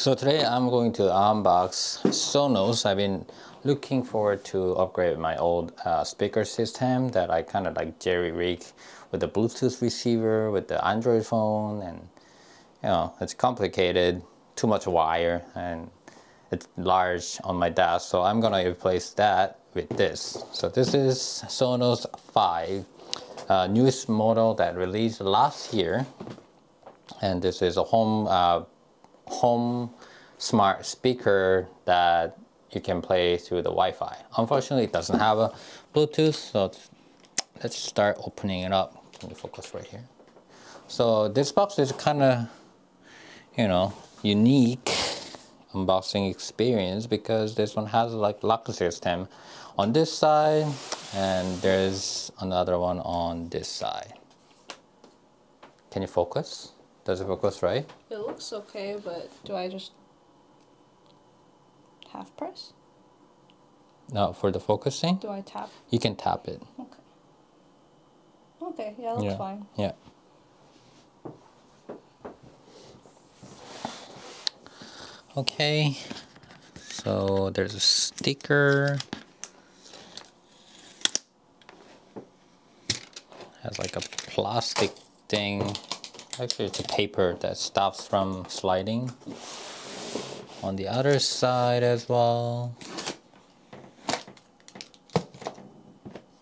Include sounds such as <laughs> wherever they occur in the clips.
So today I'm going to unbox Sonos. I've been looking forward to upgrade my old uh, speaker system that I kind of like jerry rig with the Bluetooth receiver with the Android phone and you know it's complicated too much wire and it's large on my desk. So I'm gonna replace that with this. So this is Sonos 5 uh, newest model that released last year. And this is a home uh, home smart speaker that you can play through the Wi-Fi. Unfortunately, it doesn't have a Bluetooth, so let's start opening it up. Can you focus right here? So this box is kind of, you know, unique unboxing experience because this one has like lock system on this side and there's another one on this side. Can you focus? Does it focus right? It looks okay, but do I just half press? No, for the focusing? Do I tap? You can tap it. Okay. Okay, yeah, looks yeah. fine. Yeah. Okay, so there's a sticker. Has like a plastic thing. Actually, it's a paper that stops from sliding. On the other side as well.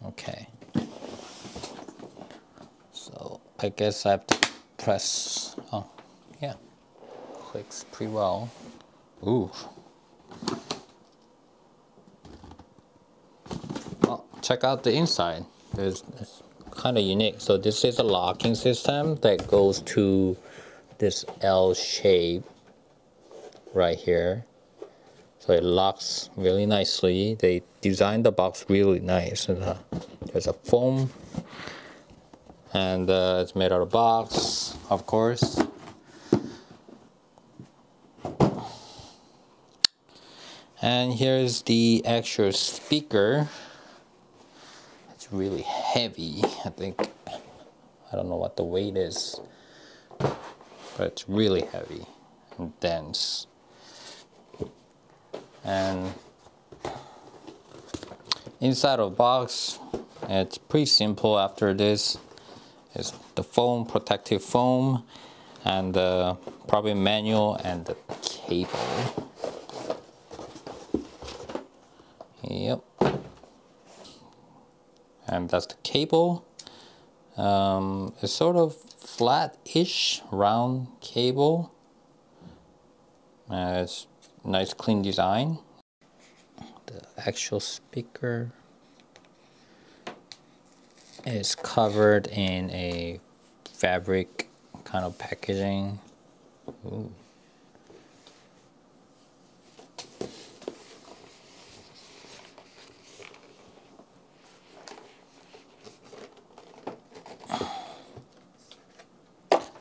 Okay. So I guess I have to press. Oh, yeah. Clicks pretty well. Ooh. Well, check out the inside. There's, it's kind of unique. So this is a locking system that goes to this L shape right here. So it locks really nicely. They designed the box really nice. There's a foam and uh, it's made out of box, of course. And here's the actual speaker. Really heavy. I think, I don't know what the weight is, but it's really heavy and dense. And inside of box, it's pretty simple after this. It's the foam, protective foam, and the probably manual and the cable. Yep. And that's the cable. Um, it's sort of flat-ish, round cable. Uh, it's nice clean design. The actual speaker is covered in a fabric kind of packaging. Ooh.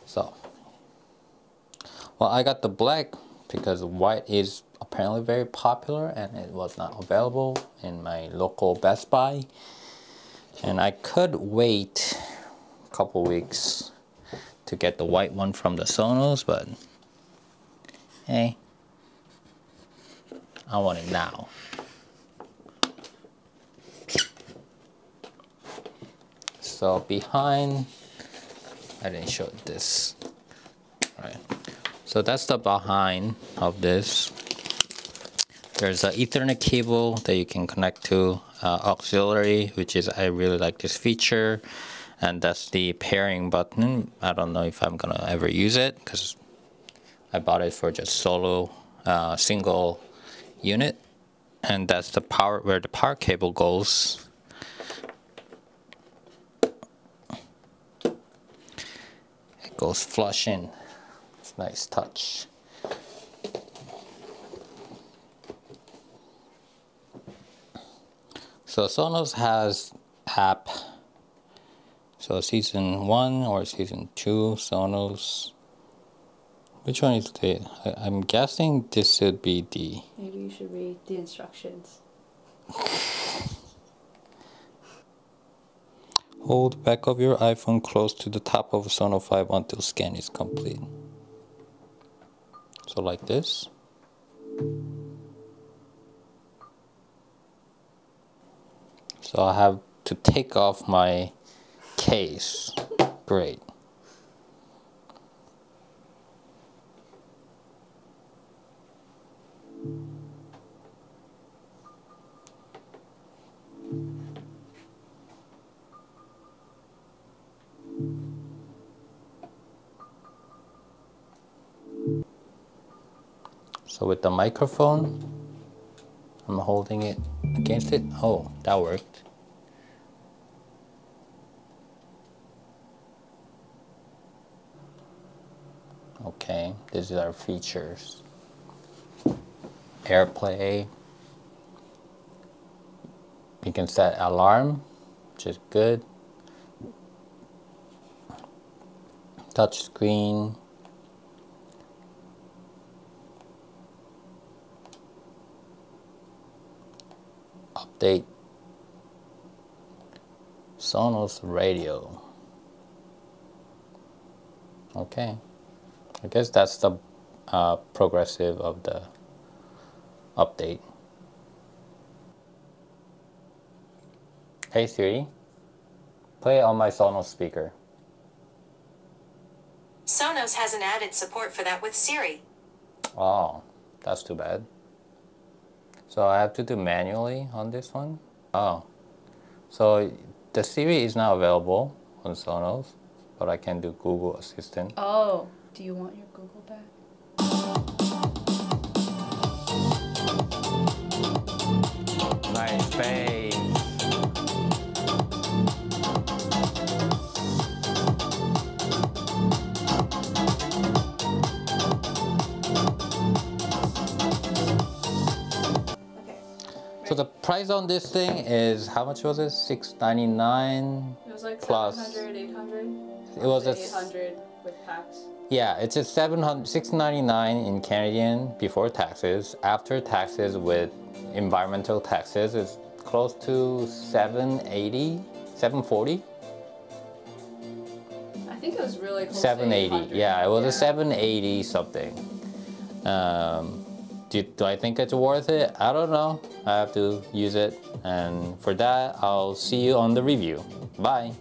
So, well, I got the black because white is apparently very popular and it was not available in my local Best Buy. And I could wait a couple weeks to get the white one from the Sonos, but hey, I want it now. So behind, I didn't show this, right? So that's the behind of this. There's an Ethernet cable that you can connect to uh, auxiliary, which is I really like this feature. And that's the pairing button. I don't know if I'm gonna ever use it because I bought it for just solo, uh, single unit. And that's the power where the power cable goes. It goes flush in. Nice touch. So Sonos has app. So season one or season two, Sonos. Which one is the? I, am guessing this should be the. Maybe you should read the instructions. <laughs> Hold back of your iPhone close to the top of Sonos 5 until scan is complete. So like this. So I have to take off my case. Great. So with the microphone, I'm holding it against it. Oh, that worked. Okay, these are features. AirPlay. You can set alarm, which is good. Touch screen. Update. Sonos radio. Okay. I guess that's the uh, progressive of the update. Hey Siri, play on my Sonos speaker. Sonos hasn't added support for that with Siri. Oh, that's too bad. So I have to do manually on this one? Oh. So the Siri is not available on Sonos, but I can do Google Assistant. Oh, do you want your Google back? Nice face. The price on this thing is how much was it? Six ninety nine. It was like Plus. 700, 800. It was s- 800 with tax. Yeah, it's a 700 699 in Canadian before taxes. After taxes with environmental taxes is close to 780, 740, I think it was really close to 780. 800. Yeah, it was a 780 something. Um, do, do I think it's worth it? I don't know. I have to use it. And for that, I'll see you on the review. Bye.